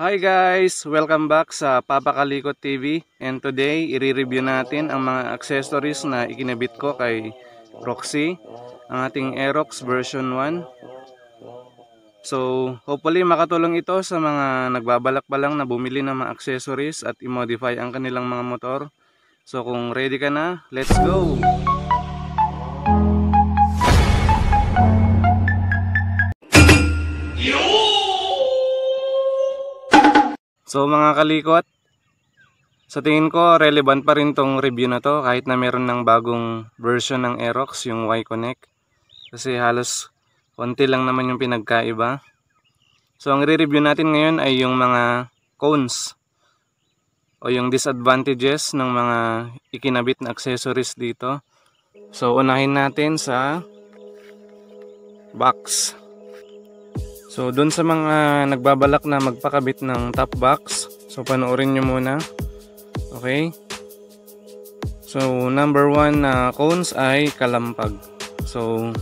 Hi guys! Welcome back sa Papa Kalikot TV and today i-review natin ang mga accessories na ikinabit ko kay Roxy ang ating Aerox version 1 So hopefully makatulong ito sa mga nagbabalak pa lang na bumili ng mga accessories at i-modify ang kanilang mga motor So kung ready ka na, let's go! So mga kalikot, sa tingin ko relevant pa rin tong review na to kahit na meron ng bagong version ng Aerox, yung Y-Connect. Kasi halos konti lang naman yung pinagkaiba. So ang re-review natin ngayon ay yung mga cones o yung disadvantages ng mga ikinabit na accessories dito. So unahin natin sa box. So, dun sa mga nagbabalak na magpakabit ng top box, so panoorin nyo muna. Okay? So, number one na cones ay kalampag. So,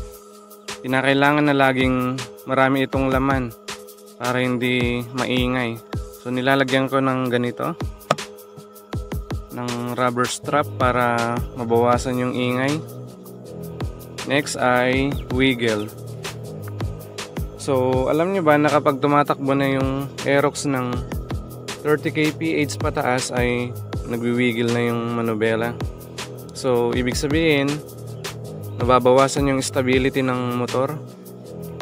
kinakailangan na laging marami itong laman para hindi maingay. So, nilalagyan ko ng ganito ng rubber strap para mabawasan yung ingay. Next ay wiggle. So, alam nyo ba na kapag tumatakbo na yung Aerox ng 30 kph pataas ay nagwiwigil na yung manubela. So, ibig sabihin, nababawasan yung stability ng motor,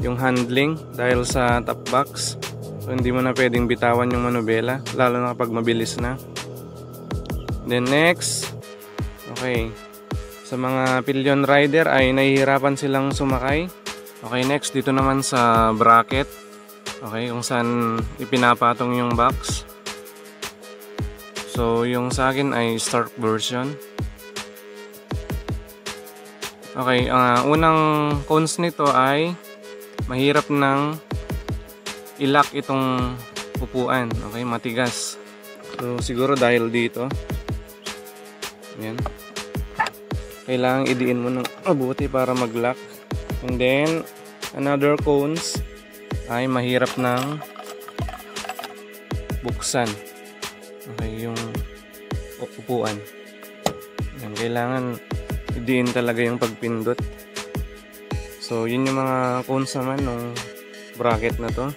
yung handling dahil sa top box. So, hindi mo na pwedeng bitawan yung manubela, lalo na kapag mabilis na. Then next, okay, sa mga pillion rider ay nahihirapan silang sumakay Okay, next dito naman sa bracket. Okay, kung saan ipinapatong yung box. So, yung sa akin ay start version. Okay, ang uh, unang cons nito ay mahirap nang ilak itong upuan. Okay, matigas. So, siguro dahil dito. Yan. Kailangan idiin mo ng mabuti para mag-lock. And then, another cones ay mahirap ng buksan. Okay yung upuan. Yan, kailangan idiin talaga yung pagpindot. So yun yung mga cones naman ng bracket na to.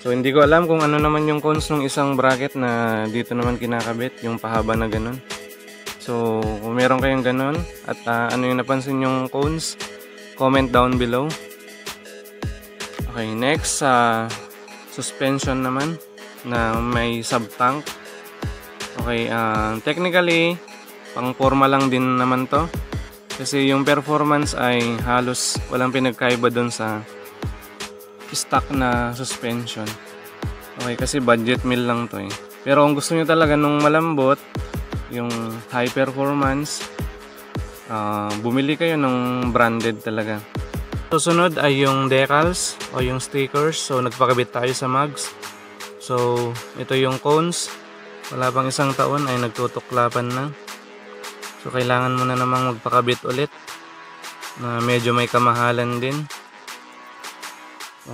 So hindi ko alam kung ano naman yung cones ng isang bracket na dito naman kinakabit yung pahaba na ganun. So kung meron kayong ganun at uh, ano yung napansin yung cones comment down below Okay, next sa uh, suspension naman na may sub-tank. Okay, uh, technically pang forma lang din naman to. Kasi yung performance ay halos walang pinagkaiba doon sa stock na suspension. Okay, kasi budget meal lang to eh. Pero kung gusto nyo talaga nung malambot, yung high performance, uh, bumili kayo ng branded talaga. Susunod ay yung decals o yung stickers. So nagpakabit tayo sa mugs. So ito yung cones. Wala pang isang taon ay nagtutuklapan na. So kailangan mo na namang magpakabit ulit. Na medyo may kamahalan din.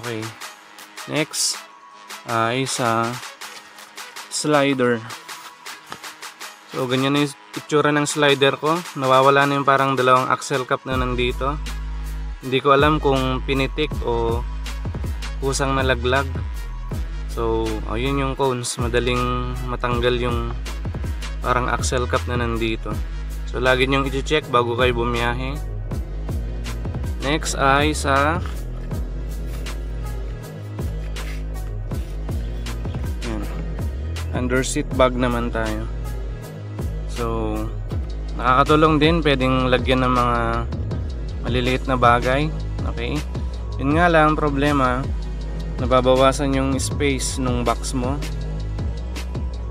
Okay. Next ay sa slider. So ganyan na yung itsura ng slider ko. Nawawala na yung parang dalawang axle cap na nandito. Hindi ko alam kung pinitik o kusang nalaglag. So, ayun yung cones. Madaling matanggal yung parang axle cap na nandito. So, lagi nyong i-check bago kayo bumiyahe. Next ay sa under seat bag naman tayo. So, nakakatulong din. Pwedeng lagyan ng mga maliliit na bagay. Okay? Yun nga lang problema nababawasan yung space nung box mo.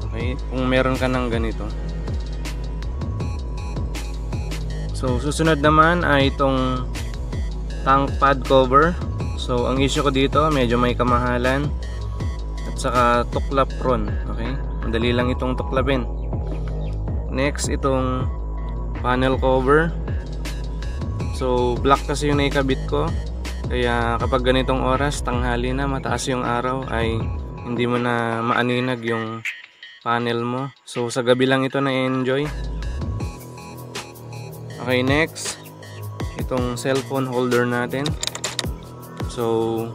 Okay? Kung meron ka ng ganito. So susunod naman ay itong tank pad cover. So ang issue ko dito medyo may kamahalan at saka tuklap ron. Okay? Madali lang itong tuklapin next itong panel cover So black kasi yung naikabit ko. Kaya kapag ganitong oras, tanghali na, mataas yung araw, ay hindi mo na maaninag yung panel mo. So sa gabi lang ito na-enjoy. Okay, next. Itong cellphone holder natin. So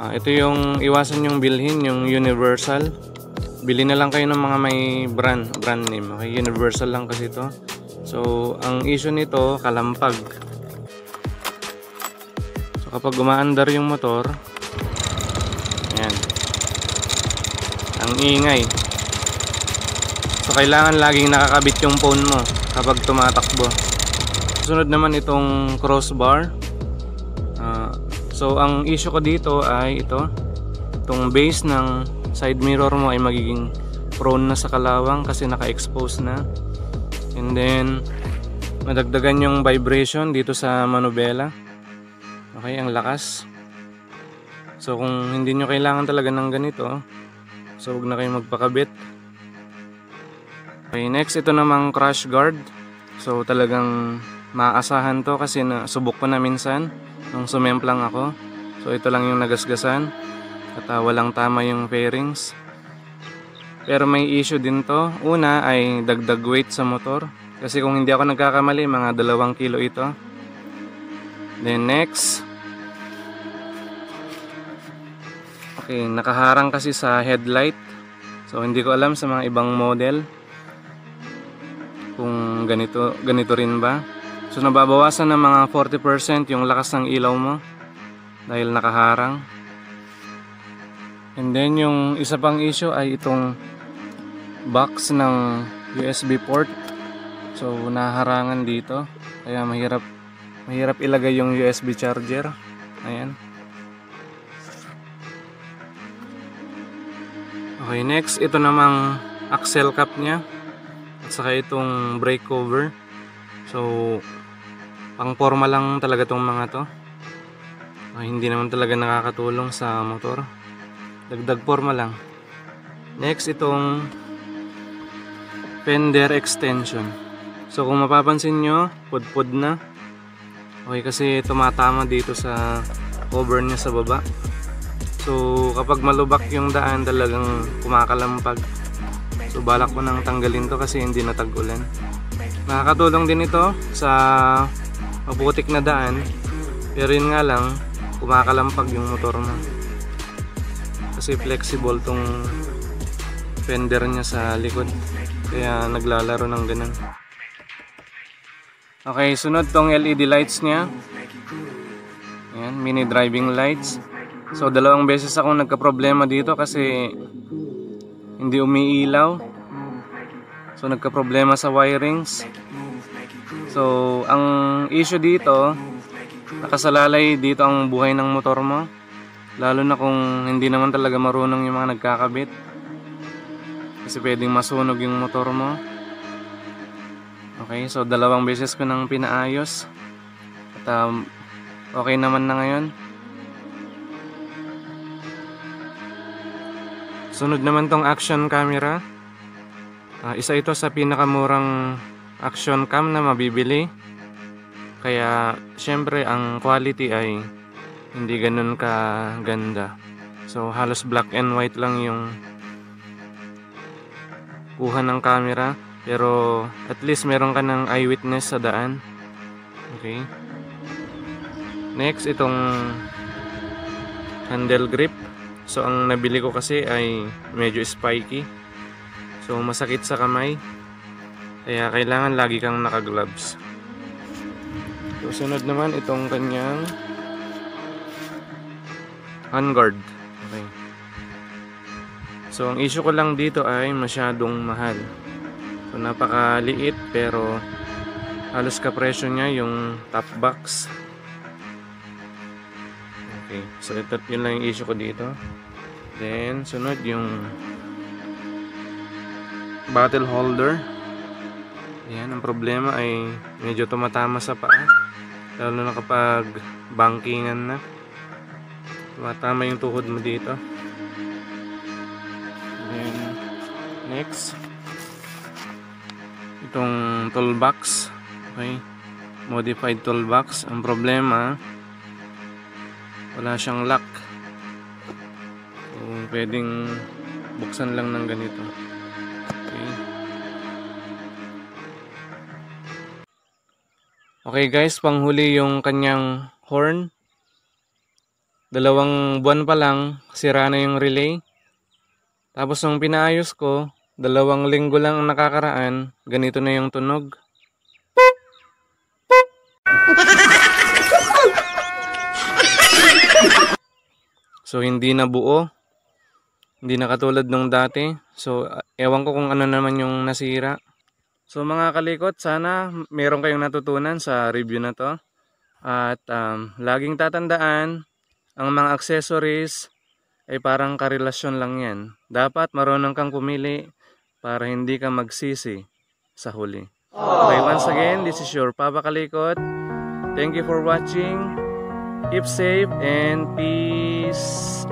ah, ito yung iwasan yung bilhin, yung universal. Bili na lang kayo ng mga may brand, brand name. Okay, universal lang kasi ito. So ang issue nito, kalampag. So kapag umaandar yung motor, ayan. Ang ingay. So kailangan laging nakakabit yung phone mo kapag tumatakbo. Sunod naman itong crossbar. Ah, so ang issue ko dito ay ito. Itong base ng side mirror mo ay magiging prone na sa kalawang kasi naka-expose na. And then madagdagan yung vibration dito sa manubela. Okay, ang lakas. So kung hindi nyo kailangan talaga ng ganito, so huwag na kayo magpakabit. Okay, next ito namang crash guard. So talagang maaasahan to kasi na, subok ko na minsan nung sumemplang ako. So ito lang yung nagasgasan at uh, walang tama yung fairings. Pero may issue din to. Una ay dagdag weight sa motor. Kasi kung hindi ako nagkakamali, mga dalawang kilo ito. Then next. Okay, nakaharang kasi sa headlight. So hindi ko alam sa mga ibang model kung ganito ganito rin ba. So nababawasan ng mga 40% yung lakas ng ilaw mo dahil nakaharang. And then yung isa pang issue ay itong box ng USB port. So naharangan dito kaya mahirap mahirap ilagay yung USB charger. Ayan. Okay, next ito namang axle cap niya at saka itong brake cover. So pang forma lang talaga tong mga to. Okay, hindi naman talaga nakakatulong sa motor. Dagdag forma lang. Next itong fender extension. So kung mapapansin nyo, pudpud na. Okay kasi tumatama dito sa cover niya sa baba. So kapag malubak yung daan talagang kumakalampag. So balak ko nang tanggalin to kasi hindi natag-ulan. Nakakatulong din ito sa maputik na daan. Pero yun nga lang, kumakalampag yung motor mo. Kasi flexible tong fender niya sa likod. Kaya naglalaro ng ganun. Okay, sunod tong LED lights niya. Ayan, mini driving lights. So, dalawang beses akong nagka-problema dito kasi hindi umiilaw. So, nagka-problema sa wirings. So, ang issue dito, nakasalalay dito ang buhay ng motor mo. Lalo na kung hindi naman talaga marunong yung mga nagkakabit. Kasi pwedeng masunog yung motor mo. Okay, so dalawang beses ko nang pinaayos. At um, okay naman na ngayon. Sunod naman tong action camera. Uh, isa ito sa pinakamurang action cam na mabibili. Kaya syempre ang quality ay hindi ganun ka ganda. So halos black and white lang yung kuha ng camera. Pero at least meron ka ng eyewitness sa daan. Okay. Next itong handle grip. So ang nabili ko kasi ay medyo spiky. So masakit sa kamay. Kaya kailangan lagi kang naka-gloves. So sunod naman itong kanyang handguard. Okay. So ang issue ko lang dito ay masyadong mahal. So napakaliit pero halos kapresyo niya yung top box. Okay, so ito yun lang yung issue ko dito. Then sunod yung bottle holder. Ayan, ang problema ay medyo tumatama sa paa. Lalo na kapag bankingan na. Tumatama yung tuhod mo dito. Then next itong toolbox okay modified toolbox ang problema wala siyang lock pwedeng buksan lang ng ganito. Okay. Okay guys, panghuli yung kanyang horn. Dalawang buwan pa lang, sira na yung relay. Tapos nung pinaayos ko, dalawang linggo lang ang nakakaraan, ganito na yung tunog. So hindi na buo. Hindi na katulad nung dati. So ewan ko kung ano naman yung nasira. So mga kalikot, sana meron kayong natutunan sa review na to. At um, laging tatandaan, ang mga accessories ay parang karelasyon lang yan. Dapat marunong kang pumili para hindi ka magsisi sa huli. Okay, once again, this is your Papa Kalikot. Thank you for watching. Keep safe and peace.